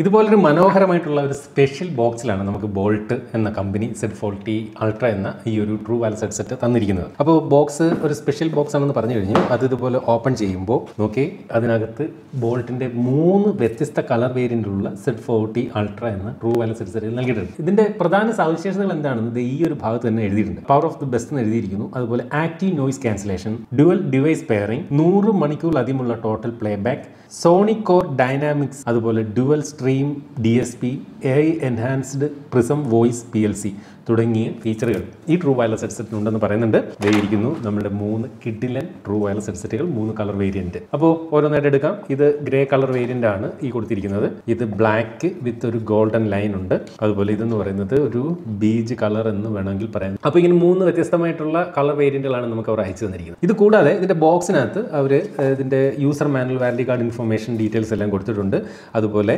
ഇതുപോലൊരു മനോഹരമായിട്ടുള്ള ഒരു സ്പെഷ്യൽ ബോക്സിലാണ് നമുക്ക് ബോൾട്ട് എന്ന കമ്പനി സെറ്റ് ഫോർട്ടി അൾട്ര എന്ന ഈ ഒരു ട്രൂ വാലസ് ഹെഡ്സെറ്റ് തന്നിരിക്കുന്നത്. അപ്പോൾ ബോക്സ് ഒരു സ്പെഷ്യൽ ബോക്സ് ആണെന്ന് പറഞ്ഞു കഴിഞ്ഞു. അത് ഇതുപോലെ ഓപ്പൺ ചെയ്യുമ്പോൾ നോക്കി അതിനകത്ത് ബോൾട്ടിന്റെ മൂന്ന് വ്യത്യസ്ത കളർ വേരിയന്റിലുള്ള സെറ്റ് ഫോർട്ടി അൾട്ര എന്ന ട്രൂ വാലസ് ഹെഡ്സെറ്റ് നൽകിയിട്ടുണ്ട്. ഇതിന്റെ പ്രധാന സവിശേഷതകൾ എന്താണെന്ന് ഈ ഒരു ഭാഗത്ത് തന്നെ എഴുതിയിട്ടുണ്ട്. പവർ ഓഫ് ദി ബെസ്റ്റ് എന്ന് എഴുതിയിരിക്കുന്നു. അതുപോലെ active noise cancellation dual device pairing നൂറ് മണിക്കൂറിലധികമുള്ള total playback sonic core dynamics അതുപോലെ dual stream D S P A enhanced prism voice P L C തുടങ്ങിയ ഫീച്ചറുകൾ ഈ ട്രൂ വയർലെസ് ഹെഡ്സെറ്റിന് ഉണ്ടെന്ന് പറയുന്നുണ്ട്. ഇരിക്കുന്നു. നമ്മുടെ മൂന്ന് കിഡിലൻ ട്രൂ വയർലെസ് ഹെഡ്സെറ്റുകൾ മൂന്ന് കളർ വേരിയന്റ് അപ്പോൾ ഓരോന്നായിട്ട് എടുക്കാം. ഇത് ഗ്രേ കളർ വേരിയന്റ് ആണ് ഈ കൊടുത്തിരിക്കുന്നത്. ഇത് ബ്ലാക്ക് വിത്ത് ഒരു ഗോൾഡൻ ലൈൻ ഉണ്ട്. അതുപോലെ ഇതെന്ന് പറയുന്നത് ഒരു ബീജ് കളർ എന്ന് വേണമെങ്കിൽ പറയാം. അപ്പോൾ ഇങ്ങനെ മൂന്ന് വ്യത്യസ്തമായിട്ടുള്ള കളർ വേരിയന്റുകളാണ് നമുക്ക് അവർ അയച്ചു തന്നിരിക്കുന്നത്. ഇത് കൂടാതെ ഇതിന്റെ ബോക്സിനകത്ത് അവർ ഇതിന്റെ user manual warranty card information details എല്ലാം കൊടുത്തിട്ടുണ്ട്. അതുപോലെ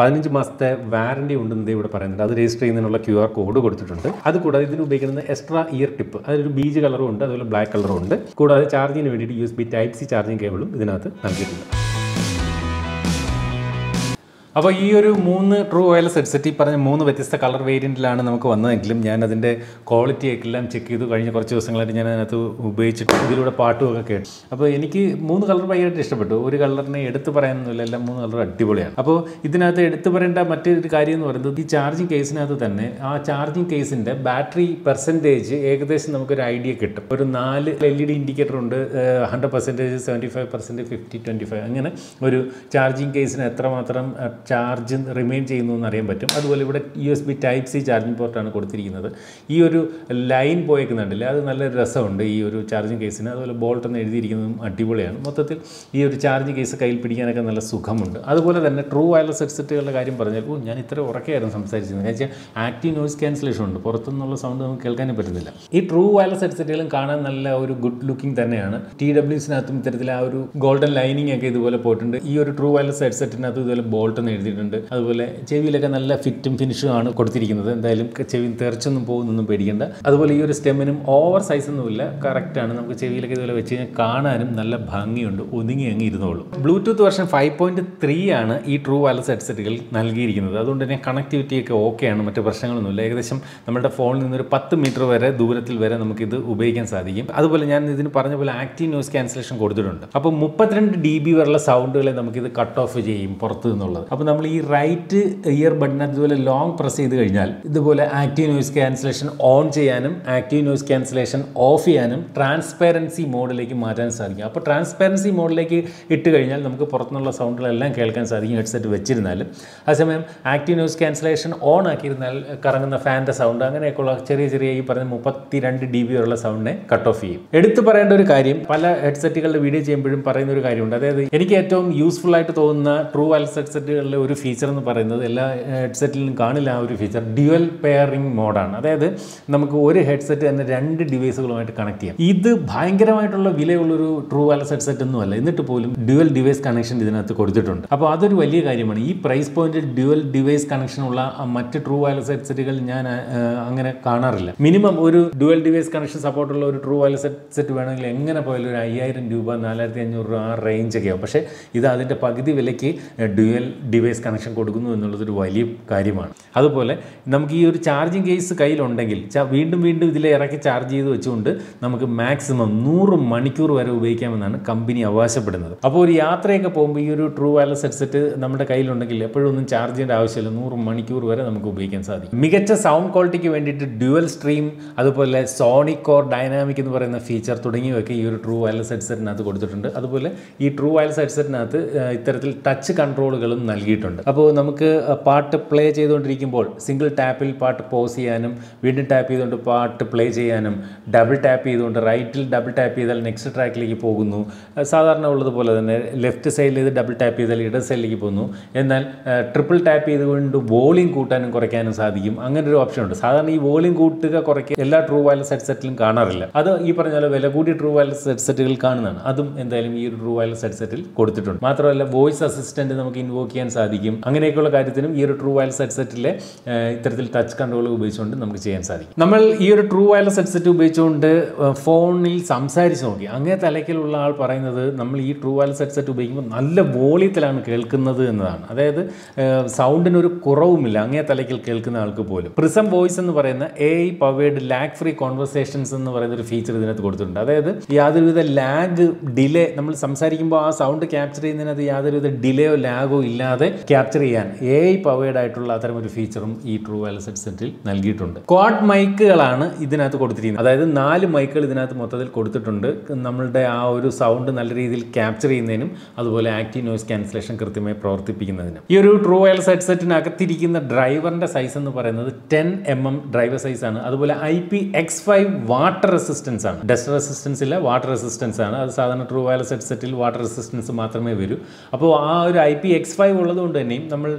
പതിനഞ്ച് മാസത്തെ വാറണ്ടി ഉണ്ടെന്ന് ഇവിടെ പറയുന്നുണ്ട്. അത് രജിസ്റ്റർ ചെയ്യുന്നതിനുള്ള ക്യു ആർ കോഡ് കൊടുത്തിട്ടുണ്ട്. അതുകൂടാതെ ഇതിന് ഉപയോഗിക്കുന്നത് എക്സ്ട്രാ ഇയർ ടിപ്പ് അതൊരു ബീജ് കളറും ഉണ്ട് അതുപോലെ ബ്ലാക്ക് കളറും ഉണ്ട്. കൂടാതെ ചാർജിങ്ങിന് വേണ്ടിയിട്ട് U S B type C charging കേബിളും ഇതിനകത്ത് നൽകിയിട്ടുണ്ട്. അപ്പോൾ ഈ ഒരു മൂന്ന് ട്രൂ വയർലെസ് ഹെഡ്സെറ്റ് ഈ പറഞ്ഞ മൂന്ന് വ്യത്യസ്ത കളർ വേരിയന്റിലാണ് നമുക്ക് വന്നതെങ്കിലും ഞാൻ അതിന്റെ ക്വാളിറ്റി എല്ലാം ചെക്ക് ചെയ്തു കഴിഞ്ഞ കുറച്ച് ദിവസങ്ങളായിട്ട് ഞാൻ അതിനകത്ത് ഉപയോഗിച്ചിട്ട് ഇതിലൂടെ പാട്ടുമൊക്കെ കേട്ടു. അപ്പോൾ എനിക്ക് മൂന്ന് കളർ ഭയങ്കരമായിട്ട് ഇഷ്ടപ്പെട്ടു. ഒരു കളറിനെ എടുത്തു പറയാനൊന്നുമില്ല എല്ലാം മൂന്ന് കളർ അടിപൊളിയാണ്. അപ്പോൾ ഇതിനകത്ത് എടുത്തു പറയേണ്ട മറ്റൊരു കാര്യം എന്ന് പറയുന്നത് ഈ ചാർജിങ് കേസിനകത്ത് തന്നെ ആ ചാർജിങ് കേസിന്റെ ബാറ്ററി പെർസെന്റേജ് ഏകദേശം നമുക്കൊരു ഐഡിയ കിട്ടും. ഒരു നാല് എൽ ഇ ഡി ഇൻഡിക്കേറ്റർ ഉണ്ട് hundred percentage seventy five percent fifty twenty five അങ്ങനെ ഒരു ചാർജിങ് കേസിന് എത്രമാത്രം ചാർജ് റിമെയിൻ ചെയ്യുന്നു എന്ന് അറിയാൻ പറ്റും. അതുപോലെ ഇവിടെ U S B type C charging പോർട്ടാണ് കൊടുത്തിരിക്കുന്നത്. ഈ ഒരു ലൈൻ പോയേക്കുന്നുണ്ടല്ലേ? അത് നല്ല രസമുണ്ട് ഈ ഒരു ചാർജിങ് കേസിന് അതുപോലെ ബോൾട്ട് എന്ന് എഴുതിയിരിക്കുന്നതും അടിപൊളിയാണ്. മൊത്തത്തിൽ ഈ ഒരു ചാർജിങ് കേസ് കയ്യിൽ പിടിക്കാനൊക്കെ നല്ല സുഖമുണ്ട്. അതുപോലെ തന്നെ ട്രൂ വയർലെസ് ഹെഡ്സെറ്റുകളുടെ കാര്യം പറഞ്ഞാൽ ഓ ഞാൻ ഇത്ര ഉറക്കെയായിരുന്നു സംസാരിച്ചിരുന്നത്. എന്ന് വെച്ചാൽ ആക്റ്റീവ് നോയ്സ് ക്യാൻസലേഷൻ ഉണ്ട്. പുറത്തുനിന്നുള്ള സൗണ്ട് നമുക്ക് കേൾക്കാനേ പറ്റുന്നില്ല. ഈ ട്രൂ വയർലെസ് ഹെഡ്സെറ്റുകളും കാണാൻ നല്ല ഒരു ഗുഡ് ലുക്കിംഗ് തന്നെയാണ്. ടി ഡബ്ല്യൂസിനകത്തും ഇത്തരത്തിൽ ആ ഒരു ഗോൾഡൻ ലൈനിങ് ഒക്കെ ഇതുപോലെ പോയിട്ടുണ്ട്. ഈ ഒരു ട്രൂ വയർലെസ് ഹെഡ്സെറ്റിനകത്ത് ഇതുപോലെ ബോൾട്ട് എഴുതിയിട്ടുണ്ട്. അതുപോലെ ചെവിയിലൊക്കെ നല്ല ഫിറ്റും ഫിനിഷും ആണ് കൊടുത്തിരിക്കുന്നത്. എന്തായാലും ചെവി തെറിച്ചൊന്നും പോകുന്നൊന്നും പേടിക്കേണ്ട. അതുപോലെ ഈ ഒരു സ്റ്റെമ്മിനും ഓവർ സൈസ് ഒന്നുമില്ല കറക്റ്റാണ് നമുക്ക് ചെവിയിലൊക്കെ ഇതുപോലെ വെച്ച് കഴിഞ്ഞാൽ കാണാനും നല്ല ഭംഗിയുണ്ട്. ഒതുങ്ങി അങ്ങ് ഇരുന്നോളൂ Bluetooth version five point three ആണ് ഈ ട്രൂ വയർലെസ് ഹെഡ്സെറ്റുകൾ നൽകിയിരിക്കുന്നത്. അതുകൊണ്ട് തന്നെ കണക്ടിവിറ്റി ഒക്കെ ഓക്കെയാണ് മറ്റു പ്രശ്നങ്ങളൊന്നുമില്ല. ഏകദേശം നമ്മുടെ ഫോണിൽ നിന്നൊരു പത്ത് മീറ്റർ വരെ ദൂരത്തിൽ വരെ നമുക്കിത് ഉപയോഗിക്കാൻ സാധിക്കും. അതുപോലെ ഞാൻ ഇതിന് പറഞ്ഞ പോലെ ആക്റ്റീവ് നോയ്സ് ക്യാൻസലേഷൻ കൊടുത്തിട്ടുണ്ട്. അപ്പോൾ മുപ്പത്തിരണ്ട് ഡി ബി വരെയുള്ള സൗണ്ടുകളെ നമുക്കിത് കട്ട് ഓഫ് ചെയ്യും പുറത്തു നിന്നുള്ളത്. നമ്മൾ ഈ റൈറ്റ് ഇയർ ബട്ടൺ അതുപോലെ ലോങ് പ്രസ് ചെയ്ത് കഴിഞ്ഞാൽ ഇതുപോലെ ആക്റ്റീവ് നോയ്സ് ക്യാൻസലേഷൻ ഓൺ ചെയ്യാനും ആക്റ്റീവ് നോയ്സ് ക്യാൻസലേഷൻ ഓഫ് ചെയ്യാനും ട്രാൻസ്പെറൻസി മോഡിലേക്ക് മാറ്റാൻ സാധിക്കും. അപ്പോൾ ട്രാൻസ്പെറൻസി മോഡിലേക്ക് ഇട്ട് കഴിഞ്ഞാൽ നമുക്ക് പുറത്തുനിന്നുള്ള സൗണ്ടുകളെല്ലാം കേൾക്കാൻ സാധിക്കും ഹെഡ്സെറ്റ് വെച്ചിരുന്നാലും. അതേസമയം ആക്റ്റീവ് നോയ്സ് ക്യാൻസലേഷൻ ഓൺ ആക്കിയിരുന്നാൽ കറങ്ങുന്ന ഫാന്റെ സൗണ്ട് അങ്ങനെയൊക്കെയുള്ള ചെറിയ ചെറിയ ഈ പറഞ്ഞ മുപ്പത്തി രണ്ട് ഡി ബി ഉള്ള സൗണ്ടിനെ കട്ട് ഓഫ് ചെയ്യും. എടുത്തു പറയേണ്ട ഒരു കാര്യം പല ഹെഡ്സെറ്റുകളുടെ വീഡിയോ ചെയ്യുമ്പോഴും പറയുന്ന ഒരു കാര്യമുണ്ട്. അതായത് എനിക്ക് ഏറ്റവും യൂസ്ഫുൾ ആയിട്ട് തോന്നുന്ന ട്രൂ വയർലെസ് ഹെഡ്സെറ്റുകളിലെ ഒരു ഫീച്ചർ എന്ന് പറയുന്നത് എല്ലാ ഹെഡ്സെറ്റിലും കാണില്ല ആ ഒരു ഫീച്ചർ ഡ്യുവൽ പെയറിംഗ് മോഡാണ് അതായത് നമുക്ക് ഒരു ഹെഡ്സെറ്റ് തന്നെ രണ്ട് ഡിവൈസുകളുമായിട്ട് കണക്ട് ചെയ്യാം. ഇത് ഭയങ്കരമായിട്ടുള്ള വിലയുള്ളൊരു ട്രൂ വാലസ് ഹെഡ്സെറ്റ് ഒന്നും അല്ല. എന്നിട്ട് പോലും ഡ്യുവൽ ഡിവൈസ് കണക്ഷൻ ഇതിനകത്ത് കൊടുത്തിട്ടുണ്ട്. അപ്പോൾ അതൊരു വലിയ കാര്യമാണ്. ഈ പ്രൈസ് പോയിന്റിൽ ഡ്യുവൽ ഡിവൈസ് കണക്ഷൻ ഉള്ള മറ്റ് ട്രൂ വയർലെസ് ഹെഡ്സെറ്റുകൾ ഞാൻ അങ്ങനെ കാണാറില്ല. മിനിമം ഒരു ഡ്യുവൽ ഡിവൈസ് കണക്ഷൻ സപ്പോർട്ടുള്ള ഒരു ട്രൂ വയർലെസ് ഹെഡ്സെറ്റ് വേണമെങ്കിൽ എങ്ങനെ പോയാലും ഒരു അയ്യായിരം രൂപ നാലായിരത്തി അഞ്ഞൂറ് രൂപ ആ റേഞ്ചൊക്കെയാവും പക്ഷേ ഇത് അതിന്റെ പകുതി വിലയ്ക്ക് ഡ്യുവൽ ഡിവൈസ് കണക്ഷൻ കൊടുക്കുന്നു എന്നുള്ളതൊരു വലിയ കാര്യമാണ്. അതുപോലെ നമുക്ക് ഈ ഒരു ചാർജിങ് കേസ് കയ്യിലുണ്ടെങ്കിൽ വീണ്ടും വീണ്ടും ഇതിൽ ഇറക്കി ചാർജ് ചെയ്ത് വെച്ചുകൊണ്ട് നമുക്ക് മാക്സിമം നൂറ് മണിക്കൂർ വരെ ഉപയോഗിക്കാമെന്നാണ് കമ്പനി അവകാശപ്പെടുന്നത്. അപ്പോൾ ഒരു യാത്രയൊക്കെ പോകുമ്പോൾ ഈ ഒരു ട്രൂ വയർലെസ് ഹെഡ്സെറ്റ് നമ്മുടെ കയ്യിലുണ്ടെങ്കിൽ എപ്പോഴും ഒന്നും ചാർജ് ചെയ്യേണ്ട ആവശ്യമില്ല. നൂറ് മണിക്കൂർ വരെ നമുക്ക് ഉപയോഗിക്കാൻ സാധിക്കും. മികച്ച സൗണ്ട് ക്വാളിറ്റിക്ക് വേണ്ടിയിട്ട് ഡ്യുവൽ സ്ട്രീം അതുപോലെ സോണിക് ഓർ ഡൈനാമിക് എന്ന് പറയുന്ന ഫീച്ചർ തുടങ്ങിയവയൊക്കെ ഈ ഒരു ട്രൂ വയർലെസ് ഹെഡ്സെറ്റിനകത്ത് കൊടുത്തിട്ടുണ്ട്. അതുപോലെ ഈ ട്രൂ വയർലെസ് ഹെഡ്സെറ്റിനകത്ത് ഇത്തരത്തിൽ ടച്ച് കൺട്രോളുകളും നൽകിയിട്ടുണ്ട്. അപ്പോൾ നമുക്ക് പാട്ട് പ്ലേ ചെയ്തുകൊണ്ടിരിക്കുമ്പോൾ സിംഗിൾ ടാപ്പിൽ പാട്ട് പോസ് ചെയ്യാനും വീണ്ടും ടാപ്പ് ചെയ്തുകൊണ്ട് പാട്ട് പ്ലേ ചെയ്യാനും ഡബിൾ ടാപ്പ് ചെയ്തുകൊണ്ട് റൈറ്റിൽ ഡബിൾ ടാപ്പ് ചെയ്താൽ നെക്സ്റ്റ് ട്രാക്കിലേക്ക് പോകുന്നു. സാധാരണ ഉള്ളതുപോലെ തന്നെ ലെഫ്റ്റ് സൈഡിൽ ഇത് ഡബിൾ ടാപ്പ് ചെയ്താൽ ഇടത് സൈഡിലേക്ക് പോകുന്നു. എന്നാൽ ട്രിപ്പിൾ ടാപ്പ് ചെയ്തുകൊണ്ട് വോളിയം കൂട്ടാനും കുറയ്ക്കാനും സാധിക്കും. അങ്ങനെ ഒരു ഓപ്ഷൻ ഉണ്ട്. സാധാരണ ഈ വോളിയം കൂട്ടുക കുറയ്ക്കുക എല്ലാ ട്രൂ വയർലെസ് ഹെഡ്സെറ്റിലും കാണാറില്ല. അത് ഈ പറഞ്ഞ പോലെ വില കൂടിയ ട്രൂ വയർലെസ് ഹെഡ്സെറ്റുകൾ കാണുന്നതാണ്. അതും എന്തായാലും ഈ ഒരു ട്രൂ വയർലെസ് ഹെഡ്സെറ്റിൽ കൊടുത്തിട്ടുണ്ട്. മാത്രമല്ല വോയിസ് അസിസ്റ്റന്റ് നമുക്ക് ഇൻവോക്ക് ചെയ്യാൻ സാധിക്കും. സാധിക്കും. അങ്ങനെയൊക്കെയുള്ള കാര്യത്തിനും ഈ ഒരു ട്രൂ വയർലെസ് ഹെഡ്സെറ്റിലെ ഇത്തരത്തിൽ ടച്ച് കൺട്രോൾ ഉപയോഗിച്ചുകൊണ്ട് നമുക്ക് ചെയ്യാൻ സാധിക്കും. നമ്മൾ ഈ ഒരു ട്രൂ വയർലെസ് ഹെഡ്സെറ്റ് ഉപയോഗിച്ചുകൊണ്ട് ഫോണിൽ സംസാരിച്ച് നോക്കി. അങ്ങേ തലയ്ക്കലുള്ള ആൾ പറയുന്നത് നമ്മൾ ഈ ട്രൂ വയർലെസ് ഹെഡ്സെറ്റ് ഉപയോഗിക്കുമ്പോൾ നല്ല വോളിയത്തിലാണ് കേൾക്കുന്നത് എന്നതാണ്. അതായത് സൗണ്ടിനൊരു കുറവുമില്ല. അങ്ങേ തലയ്ക്കൽ കേൾക്കുന്ന ആൾക്ക് പോലും. പ്രിസം വോയിസ് എന്ന് പറയുന്ന A powered lag free conversations എന്ന് പറയുന്ന ഒരു ഫീച്ചർ ഇതിനകത്ത് കൊടുത്തിട്ടുണ്ട്. അതായത് യാതൊരുവിധ ലാഗ് ഡിലേ നമ്മൾ സംസാരിക്കുമ്പോൾ ആ സൗണ്ട് ക്യാപ്ചർ ചെയ്യുന്നതിനകത്ത് യാതൊരുവിധ ഡിലേയോ ലാഗോ ഇല്ലാതെ ക്യാപ്ചർ ചെയ്യാൻ എ ഐ പവേഡ് ആയിട്ടുള്ള അത്തരം ഒരു ഫീച്ചറും ഈ ട്രൂ വയർലെസ് ഹെഡ്സെറ്റിൽ നൽകിയിട്ടുണ്ട്. ക്വാഡ് മൈക്കുകളാണ് ഇതിനകത്ത് കൊടുത്തിരിക്കുന്നത്. അതായത് നാല് മൈക്കുകൾ ഇതിനകത്ത് മൊത്തത്തിൽ കൊടുത്തിട്ടുണ്ട്. നമ്മളുടെ ആ ഒരു സൗണ്ട് നല്ല രീതിയിൽ ക്യാപ്ചർ ചെയ്യുന്നതിനും അതുപോലെ ആക്റ്റീവ് നോയ്സ് ക്യാൻസലേഷൻ കൃത്യമായി പ്രവർത്തിപ്പിക്കുന്നതിനും. ഈ ഒരു ട്രൂ വയർലെസ് ഹെഡ്സെറ്റിനകത്തിരിക്കുന്ന ഡ്രൈവറിന്റെ സൈസ് എന്ന് പറയുന്നത് ten M M driver size ആണ്. അതുപോലെ I P X five water resistance ആണ്. ഡസ്റ്റ് റെസിസ്റ്റൻസ് ഇല്ല വാട്ടർ റെസിസ്റ്റൻസ് ആണ്. അത് സാധാരണ ട്രൂ വയർലെസ് ഹെഡ്സെറ്റിൽ വാട്ടർ റെസിസ്റ്റൻസ് മാത്രമേ വരൂ. അപ്പോൾ ആ ഒരു ഐ പി എക്സ് ഫൈവ് ഉള്ളതുകൊണ്ട് തന്നെയും നമ്മൾ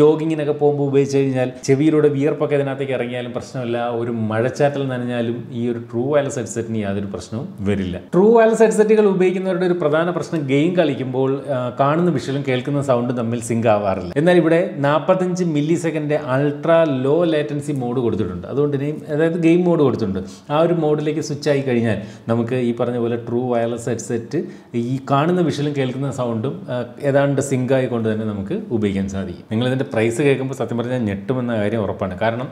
ജോഗിങ്ങിനൊക്കെ പോകുമ്പോൾ ഉപയോഗിച്ച് കഴിഞ്ഞാൽ ചെവിയിലൂടെ വിയർപ്പൊക്കെ ഇതിനകത്തേക്ക് ഇറങ്ങിയാലും പ്രശ്നമില്ല. ഒരു മഴച്ചാറ്റൽ നനഞ്ഞാലും ഈ ഒരു ട്രൂ വയർലെസ് ഹെഡ്സെറ്റിന് യാതൊരു പ്രശ്നവും വരില്ല. ട്രൂ വയർലെസ് ഹെഡ്സെറ്റുകൾ ഉപയോഗിക്കുന്നവരുടെ ഒരു പ്രധാന പ്രശ്നം ഗെയിം കളിക്കുമ്പോൾ കാണുന്ന വിഷ്വലും കേൾക്കുന്ന സൗണ്ടും തമ്മിൽ സിങ്ക് ആവാറില്ല. എന്നാൽ ഇവിടെ നാൽപ്പത്തഞ്ച് millisecond ultra low latency mode കൊടുത്തിട്ടുണ്ട്. അതുകൊണ്ട് ഇനിയും അതായത് ഗെയിം മോഡ് കൊടുത്തിട്ടുണ്ട്. ആ ഒരു മോഡിലേക്ക് സ്വിച്ച് ആയി കഴിഞ്ഞാൽ നമുക്ക് ഈ പറഞ്ഞ പോലെ ട്രൂ വയർലെസ് ഹെഡ്സെറ്റ് ഈ കാണുന്ന വിഷലും കേൾക്കുന്ന സൗണ്ടും ഏതാണ്ട് സിങ്ക് ആയിക്കൊണ്ട് തന്നെ നമുക്ക് ഉപയോഗിക്കാൻ സാധിക്കും. നിങ്ങൾ ഇതിന്റെ പ്രൈസ് കേൾക്കുമ്പോൾ സത്യം പറഞ്ഞാൽ ഞെട്ടുമെന്ന കാര്യം ഉറപ്പാണ്. കാരണം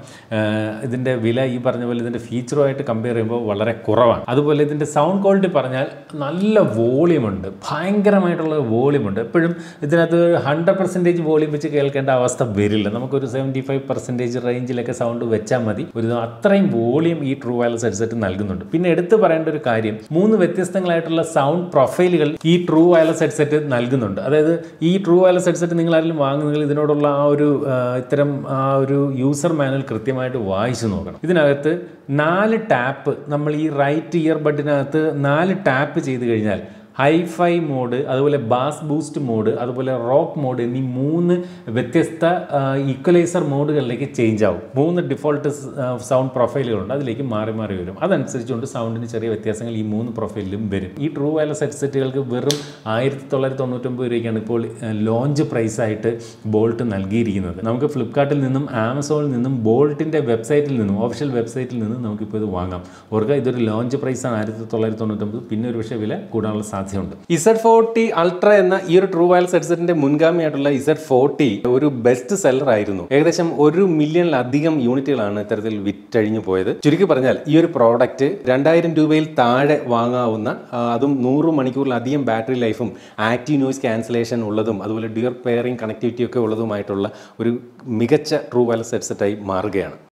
ഇതിന്റെ വില ഈ പറഞ്ഞ പോലെ ഇതിന്റെ ഫീച്ചറുമായിട്ട് കമ്പയർ ചെയ്യുമ്പോൾ വളരെ കുറവാണ്. അതുപോലെ ഇതിന്റെ സൗണ്ട് ക്വാളിറ്റി പറഞ്ഞാൽ നല്ല വോളിയം ഉണ്ട്. ഭയങ്കരമായിട്ടുള്ള വോളിയം ഉണ്ട്. എപ്പോഴും ഇതിനകത്ത് ഹൺഡ്രഡ് പെർസെന്റേജ് വോളിയം വെച്ച് കേൾക്കേണ്ട അവസ്ഥ വരില്ല. നമുക്കൊരു സെവന്റി ഫൈവ് പെർസെന്റേജ് റേഞ്ചിലൊക്കെ സൗണ്ട് വെച്ചാൽ മതി. ഒരു അത്രയും വോളിയം ഈ ട്രൂ വയർലെസ് ഹെഡ്സെറ്റ് നൽകുന്നുണ്ട്. പിന്നെ എടുത്തു പറയേണ്ട ഒരു കാര്യം മൂന്ന് വ്യത്യസ്തങ്ങളായിട്ടുള്ള സൗണ്ട് പ്രൊഫൈലുകൾ ഈ ട്രൂ വയർലെസ് ഹെഡ്സെറ്റ് നൽകുന്നുണ്ട്. അതായത് ഈ ട്രൂ വയർലെസ് ഹെഡ്സെറ്റ് നിങ്ങൾ ആരെങ്കിലും വാങ്ങുന്നെങ്കിൽ ഇതിനോടുള്ള ആ ഒരു ഇത്തരം ആ ഒരു യൂസർ മാനുവൽ കൃത്യമായിട്ട് വായിച്ചു നോക്കണം. ഇതിനകത്ത് നാല് ടാപ്പ് നമ്മൾ ഈ റൈറ്റ് ഇയർ ബഡിനകത്ത് നാല് ടാപ്പ് ചെയ്ത് കഴിഞ്ഞാൽ ഹൈഫൈ മോഡ് അതുപോലെ ബാസ് ബൂസ്റ്റ് മോഡ് അതുപോലെ റോക്ക് മോഡ് എന്നീ മൂന്ന് വ്യത്യസ്ത ഈക്വലൈസർ മോഡുകളിലേക്ക് ചേഞ്ച് ആവും. മൂന്ന് ഡിഫോൾട്ട് സൗണ്ട് പ്രൊഫൈലുകളുണ്ട് അതിലേക്ക് മാറി മാറി വരും. അതനുസരിച്ചുകൊണ്ട് സൗണ്ടിന് ചെറിയ വ്യത്യാസങ്ങൾ ഈ മൂന്ന് പ്രൊഫൈലിലും വരും. ഈ ട്രൂ വയർലെസ് ഹെഡ്സെറ്റുകൾക്ക് വെറും ആയിരത്തി തൊള്ളായിരത്തി തൊണ്ണൂറ്റൊമ്പത് രൂപയ്ക്കാണ് ഇപ്പോൾ ലോഞ്ച് പ്രൈസായിട്ട് ബോൾട്ട് നൽകിയിരിക്കുന്നത്. നമുക്ക് ഫ്ലിപ്കാർട്ടിൽ നിന്നും ആമസോണിൽ നിന്നും ബോൾട്ടിന്റെ വെബ്സൈറ്റിൽ നിന്നും ഒഫീഷ്യൽ വെബ്സൈറ്റിൽ നിന്നും നമുക്കിപ്പോൾ ഇത് വാങ്ങാം. ഓർക്കുക ഇതൊരു ലോഞ്ച് പ്രൈസാണ് ആയിരത്തി തൊള്ളായിരത്തി തൊണ്ണൂറ്റൊമ്പത് പിന്നെ ഒരു പക്ഷേ വില കൂടാനുള്ള സാധ്യതയുണ്ട്. ഇസഡ് ഫോർട്ടി അൾട്ര എന്ന ഈ ഒരു ട്രൂ വയൽസ് ഹെഡ്സെറ്റിന്റെ മുൻഗാമിയായിട്ടുള്ള ഇസഡ് ഫോർട്ടി ഒരു ബെസ്റ്റ് സെല്ലർ ആയിരുന്നു. ഏകദേശം ഒരു മില്യണിലധികം യൂണിറ്റുകളാണ് ഇത്തരത്തിൽ വിറ്റഴിഞ്ഞു പോയത്. ചുരുക്കി പറഞ്ഞാൽ ഈ ഒരു പ്രോഡക്റ്റ് രണ്ടായിരം രൂപയിൽ താഴെ വാങ്ങാവുന്ന അതും നൂറ് മണിക്കൂറിലധികം ബാറ്ററി ലൈഫും ആക്റ്റീവ് നോയ്സ് ക്യാൻസലേഷൻ ഉള്ളതും അതുപോലെ ഡിയർ പെയറിംഗ് കണക്ടിവിറ്റി ഒക്കെ ഉള്ളതുമായിട്ടുള്ള ഒരു മികച്ച ട്രൂ വയർലെസ് ഹെഡ്സെറ്റായി മാറുകയാണ്.